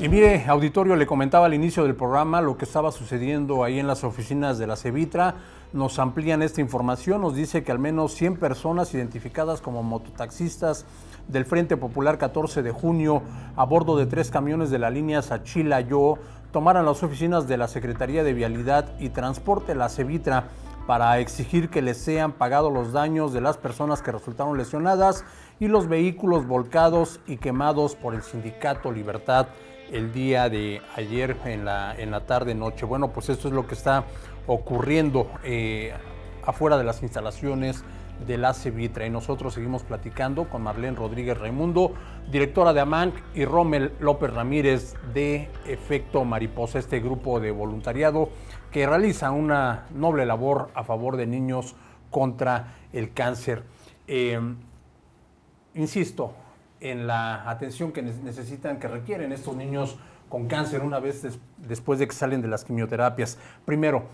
Y mire, auditorio, le comentaba al inicio del programa lo que estaba sucediendo ahí en las oficinas de la Cevitra. Nos amplían esta información, nos dice que al menos 100 personas identificadas como mototaxistas del Frente Popular 14 de junio a bordo de tres camiones de la línea Sachila-Yo tomaran las oficinas de la Secretaría de Vialidad y Transporte, la Cevitra, para exigir que les sean pagados los daños de las personas que resultaron lesionadas y los vehículos volcados y quemados por el sindicato Libertad el día de ayer en la, en la tarde noche. Bueno, pues esto es lo que está ocurriendo eh, afuera de las instalaciones de la Cevitra y nosotros seguimos platicando con Marlene Rodríguez Raimundo, directora de AMANC y Rommel López Ramírez de Efecto Mariposa, este grupo de voluntariado que realiza una noble labor a favor de niños contra el cáncer. Eh, insisto, en la atención que necesitan, que requieren estos niños con cáncer una vez después de que salen de las quimioterapias. Primero,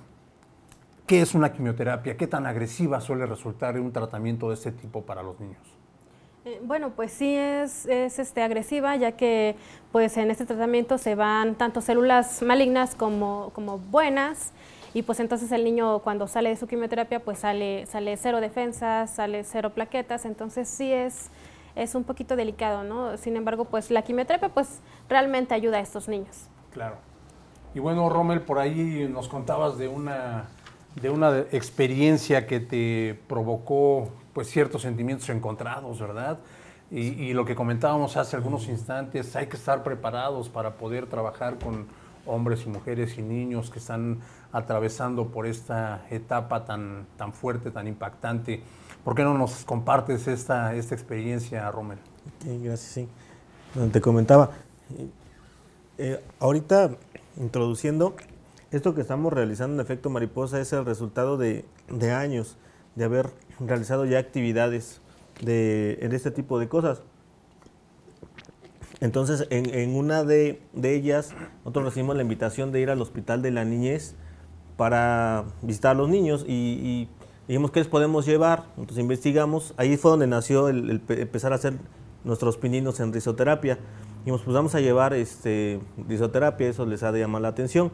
¿qué es una quimioterapia? ¿Qué tan agresiva suele resultar un tratamiento de este tipo para los niños? Eh, bueno, pues sí es, es este, agresiva, ya que pues en este tratamiento se van tanto células malignas como, como buenas, y pues entonces el niño cuando sale de su quimioterapia pues sale, sale cero defensas, sale cero plaquetas, entonces sí es es un poquito delicado, ¿no? Sin embargo, pues la quimioterapia pues realmente ayuda a estos niños. Claro. Y bueno, Rommel, por ahí nos contabas de una, de una experiencia que te provocó pues ciertos sentimientos encontrados, ¿verdad? Y, y, lo que comentábamos hace algunos instantes, hay que estar preparados para poder trabajar con hombres y mujeres y niños que están atravesando por esta etapa tan, tan fuerte, tan impactante. ¿Por qué no nos compartes esta, esta experiencia, Rommel? gracias, sí. te comentaba, eh, ahorita introduciendo, esto que estamos realizando en efecto mariposa es el resultado de, años de haber realizado ya actividades de, en este tipo de cosas. Entonces, en, una de, ellas, nosotros recibimos la invitación de ir al Hospital de la Niñez para visitar a los niños y dijimos, ¿qué les podemos llevar? Entonces investigamos, ahí fue donde nació el, empezar a hacer nuestros pininos en risoterapia. Dijimos, pues vamos a llevar este, risoterapia, eso les ha de llamar la atención.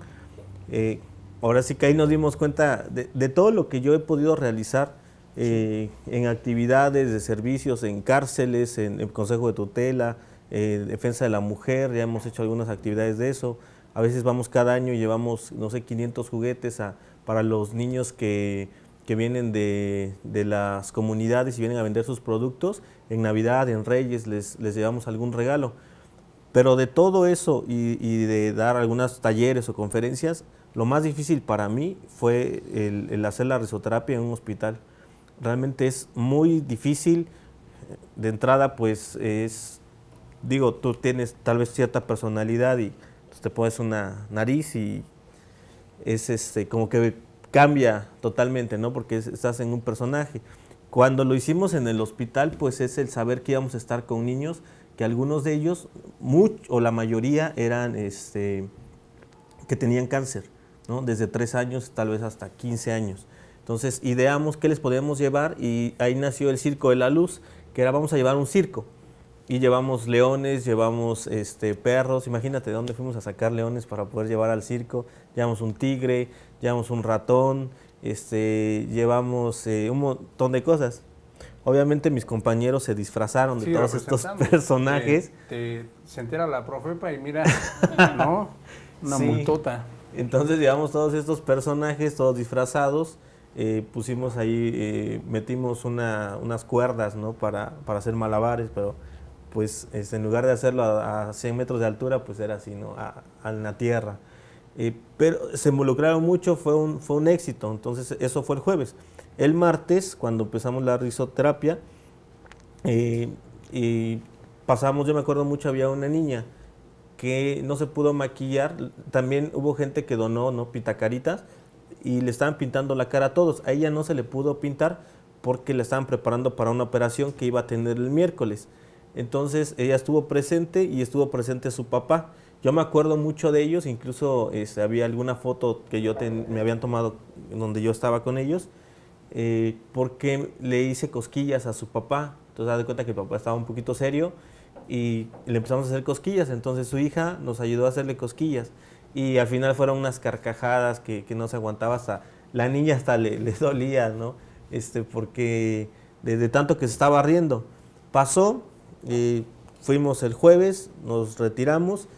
Eh, ahora sí que ahí nos dimos cuenta de, todo lo que yo he podido realizar eh, en actividades de servicios, en cárceles, en el Consejo de Tutela, eh, Defensa de la Mujer, ya hemos hecho algunas actividades de eso. A veces vamos cada año y llevamos, no sé, 500 juguetes para los niños que que vienen de, las comunidades y vienen a vender sus productos, en Navidad, en Reyes, les, llevamos algún regalo. Pero de todo eso y, de dar algunos talleres o conferencias, lo más difícil para mí fue el, hacer la risoterapia en un hospital. Realmente es muy difícil. De entrada, pues es, digo, tú tienes tal vez cierta personalidad y te pones una nariz y es este, como que cambia totalmente, ¿no? Porque estás en un personaje. Cuando lo hicimos en el hospital, pues es el saber que íbamos a estar con niños, que algunos de ellos, mucho, o la mayoría, eran este, que tenían cáncer, ¿no? Desde 3 años, tal vez hasta 15 años. Entonces, ideamos qué les podíamos llevar y ahí nació el Circo de la Luz, que era vamos a llevar un circo. Y llevamos leones, llevamos este, perros, imagínate de dónde fuimos a sacar leones para poder llevar al circo, llevamos un tigre, llevamos un ratón, este, llevamos eh, un montón de cosas. Obviamente mis compañeros se disfrazaron de todos estos personajes. se entera la profepa y mira, ¿no? Una multota. Entonces llevamos todos estos personajes, todos disfrazados. Eh, pusimos ahí, eh, metimos unas cuerdas, ¿no? Para, para hacer malabares, pero pues este, en lugar de hacerlo a, 100 metros de altura, pues era así, ¿no? A, a la tierra. Pero se involucraron mucho, fue un, fue un éxito. Entonces, eso fue el jueves. El martes, cuando empezamos la risoterapia, eh, y pasamos, yo me acuerdo mucho, había una niña que no se pudo maquillar. También hubo gente que donó ¿no? pitacaritas y le estaban pintando la cara a todos. A ella no se le pudo pintar porque le estaban preparando para una operación que iba a tener el miércoles. Entonces ella estuvo presente y estuvo presente su papá. Yo me acuerdo mucho de ellos, incluso este, había alguna foto que yo me habían tomado donde yo estaba con ellos, eh, porque le hice cosquillas a su papá. Entonces, da de cuenta que el papá estaba un poquito serio y le empezamos a hacer cosquillas. Entonces su hija nos ayudó a hacerle cosquillas y al final fueron unas carcajadas que, no se aguantaba hasta la niña hasta le, dolía, ¿no? Este, porque de, tanto que se estaba riendo. Pasó, fuimos el jueves, nos retiramos,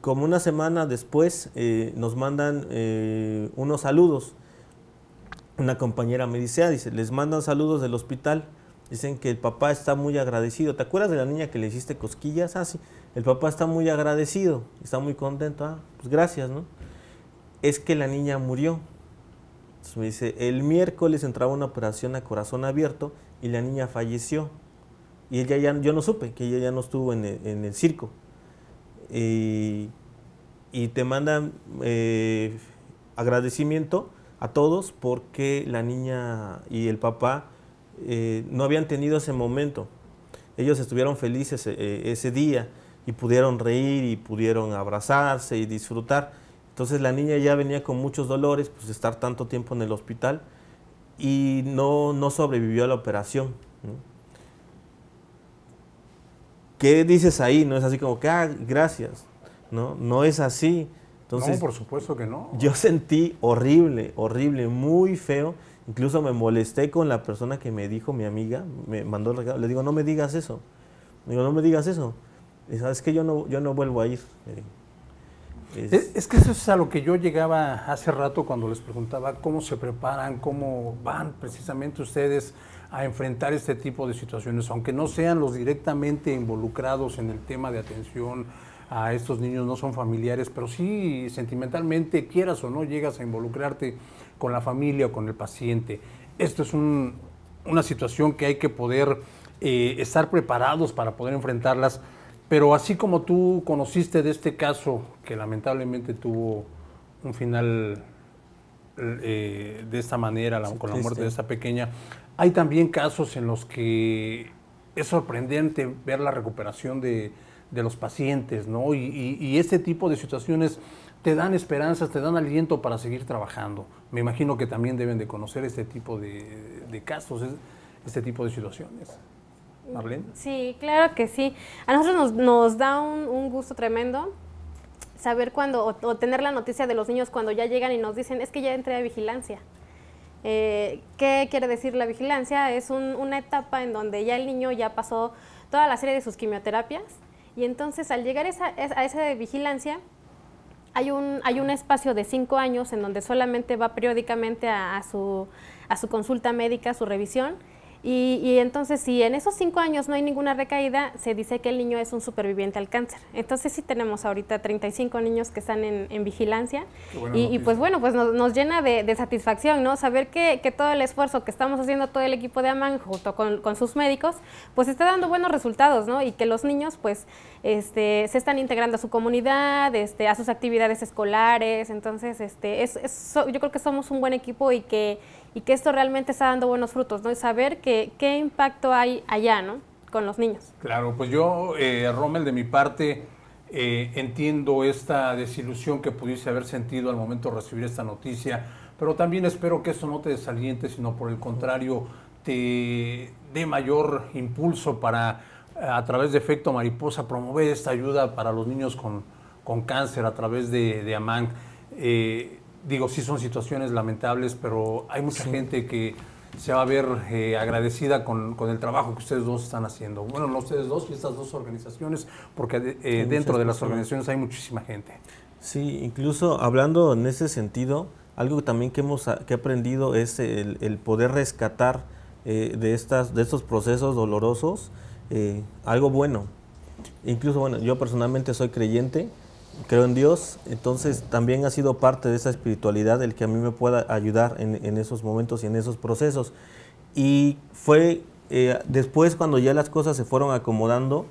como una semana después eh, nos mandan eh, unos saludos. Una compañera me dice, ah, dice, les mandan saludos del hospital Dicen que el papá está muy agradecido. ¿Te acuerdas de la niña que le hiciste cosquillas? Ah, sí. El papá está muy agradecido, está muy contento. Ah, pues gracias, ¿no? Es que la niña murió. Me dice, el miércoles entraba una operación a corazón abierto y la niña falleció. Y ella ya, yo no supe que ella ya no estuvo en el, circo. y te mandan eh, agradecimiento a todos porque la niña y el papá eh, no habían tenido ese momento. Ellos estuvieron felices eh, ese día y pudieron reír y pudieron abrazarse y disfrutar. Entonces la niña ya venía con muchos dolores, pues estar tanto tiempo en el hospital y no, no sobrevivió a la operación. ¿Qué dices ahí? No es así como que, ah, gracias. No, no es así. Entonces, no, por supuesto que no. Yo sentí horrible, horrible, muy feo Incluso me molesté con la persona que me dijo, mi amiga, me mandó el regalo. Le digo, no me digas eso. Le digo, no me digas eso. Y sabes que yo no, yo no vuelvo a ir. Es, que eso es a lo que yo llegaba hace rato cuando les preguntaba cómo se preparan, cómo van precisamente ustedes a enfrentar este tipo de situaciones, aunque no sean los directamente involucrados en el tema de atención a estos niños, no son familiares, pero sí sentimentalmente, quieras o no, llegas a involucrarte con la familia o con el paciente. Esto es una situación que hay que poder eh, estar preparados para poder enfrentarlas. Pero así como tú conociste de este caso, que lamentablemente tuvo un final eh, de esta manera, con la muerte de esta pequeña, hay también casos en los que es sorprendente ver la recuperación de, los pacientes, ¿no? Y, y, este tipo de situaciones te dan esperanzas, te dan aliento para seguir trabajando. Me imagino que también deben de conocer este tipo de, casos, este tipo de situaciones. Marlene. Sí, claro que sí. A nosotros nos, da un, gusto tremendo saber cuando, o, tener la noticia de los niños cuando ya llegan y nos dicen, es que ya entré a vigilancia. Eh, ¿Qué quiere decir la vigilancia? Es una etapa en donde ya el niño ya pasó toda la serie de sus quimioterapias y entonces al llegar a esa vigilancia hay un, hay un espacio de cinco años en donde solamente va periódicamente a, su, a su consulta médica, su revisión, y, entonces, si en esos cinco años no hay ninguna recaída, se dice que el niño es un superviviente al cáncer. Entonces, sí tenemos ahorita 35 niños que están en, vigilancia. Y, pues bueno, pues nos, llena de, satisfacción, ¿no? Saber que, todo el esfuerzo que estamos haciendo todo el equipo de AMAN junto con, sus médicos, pues está dando buenos resultados, ¿no? Y que los niños, pues, este, se están integrando a su comunidad, este, a sus actividades escolares. Entonces, este, es, yo creo que somos un buen equipo y que y que esto realmente está dando buenos frutos, ¿no? Y saber que, qué impacto hay allá, ¿no? Con los niños. Claro, pues yo, eh, Rommel, de mi parte, eh, entiendo esta desilusión que pudiese haber sentido al momento de recibir esta noticia, pero también espero que esto no te desaliente, sino por el contrario, te dé mayor impulso para, a través de efecto mariposa, promover esta ayuda para los niños con, con cáncer a través de, de AMAN. Eh, digo, sí son situaciones lamentables, pero hay mucha gente que se va a ver eh, agradecida con, el trabajo que ustedes dos están haciendo. Bueno, no ustedes dos, y estas dos organizaciones, porque eh, dentro de las organizaciones hay muchísima gente. Sí, incluso hablando en ese sentido, algo también que hemos que aprendido es el, poder rescatar eh, de, estas, de estos procesos dolorosos algo bueno. Incluso, bueno, yo personalmente soy creyente, creo en Dios, entonces también ha sido parte de esa espiritualidad el que a mí me pueda ayudar en, esos momentos y en esos procesos. Y fue eh, después cuando ya las cosas se fueron acomodando,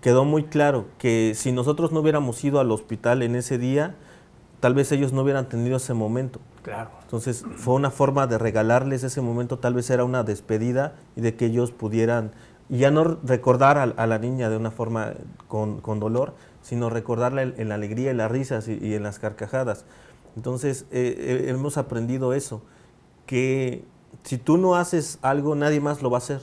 quedó muy claro que si nosotros no hubiéramos ido al hospital en ese día, tal vez ellos no hubieran tenido ese momento. Claro. Entonces fue una forma de regalarles ese momento, tal vez era una despedida y de que ellos pudieran ya no recordar a, la niña de una forma con, con dolor, sino recordarla en, la alegría, en las risas y, en las carcajadas. Entonces, eh, eh, hemos aprendido eso, que si tú no haces algo, nadie más lo va a hacer.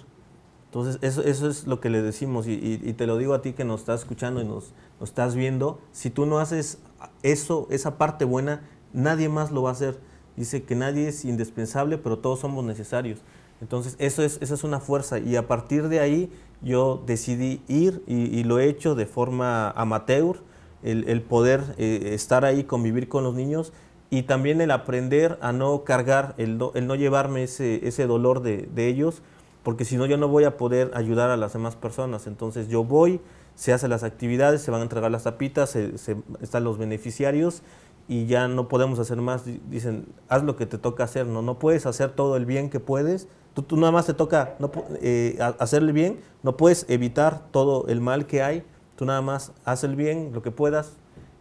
Entonces, eso, eso es lo que le decimos y, te lo digo a ti que nos estás escuchando y nos, nos, estás viendo. Si tú no haces eso, esa parte buena, nadie más lo va a hacer. Dice que nadie es indispensable, pero todos somos necesarios. Entonces, eso es, esa es una fuerza y a partir de ahí yo decidí ir y, lo he hecho de forma amateur, el, poder eh, estar ahí, convivir con los niños y también el aprender a no cargar, el, el no llevarme ese, ese dolor de, de ellos porque si no yo no voy a poder ayudar a las demás personas. Entonces yo voy, se hacen las actividades, se van a entregar las tapitas, se, están los beneficiarios y ya no podemos hacer más. Dicen, haz lo que te toca hacer, no, no puedes hacer todo el bien que puedes. Tú, tú nada más te toca no, eh, hacer el bien, no puedes evitar todo el mal que hay. Tú nada más haz el bien, lo que puedas,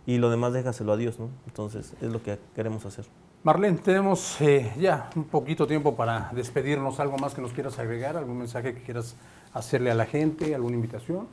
y lo demás déjaselo a Dios, ¿no? Entonces es lo que queremos hacer. Marlene, tenemos eh, ya un poquito tiempo para despedirnos. ¿Algo más que nos quieras agregar? ¿Algún mensaje que quieras hacerle a la gente? ¿Alguna invitación?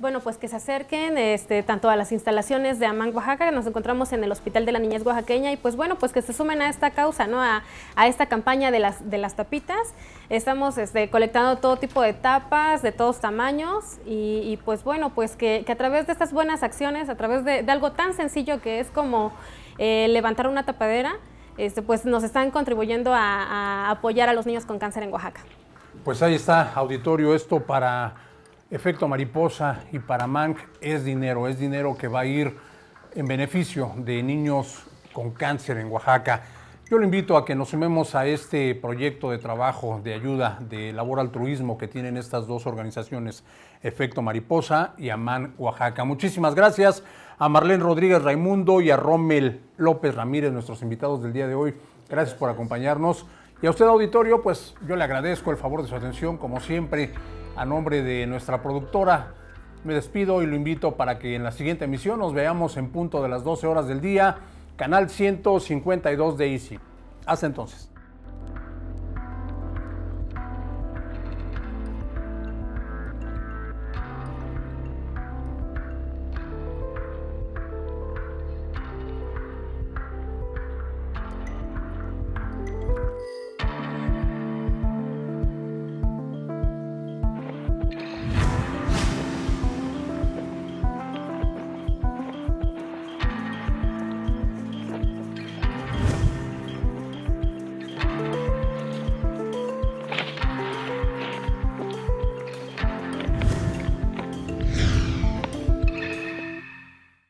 Bueno, pues que se acerquen este, tanto a las instalaciones de Amán, Oaxaca, que nos encontramos en el Hospital de la Niñez Oaxaqueña, y pues bueno, pues que se sumen a esta causa, ¿no? A, esta campaña de las, tapitas. Estamos este, colectando todo tipo de tapas, de todos tamaños, y, pues bueno, pues que, a través de estas buenas acciones, a través de, algo tan sencillo que es como eh, levantar una tapadera, este, pues nos están contribuyendo a, apoyar a los niños con cáncer en Oaxaca. Pues ahí está, auditorio, esto para efecto mariposa y para MANC es dinero, es dinero que va a ir en beneficio de niños con cáncer en Oaxaca. Yo le invito a que nos sumemos a este proyecto de trabajo de ayuda de labor altruismo que tienen estas dos organizaciones, Efecto Mariposa y Amán Oaxaca. Muchísimas gracias a Marlene Rodríguez Raimundo y a Rommel López Ramírez, nuestros invitados del día de hoy. Gracias por acompañarnos. Y a usted, auditorio, pues yo le agradezco el favor de su atención, como siempre, a nombre de nuestra productora. Me despido y lo invito para que en la siguiente emisión nos veamos en punto de las 12 horas del día canal 152 de Easy. Hasta entonces.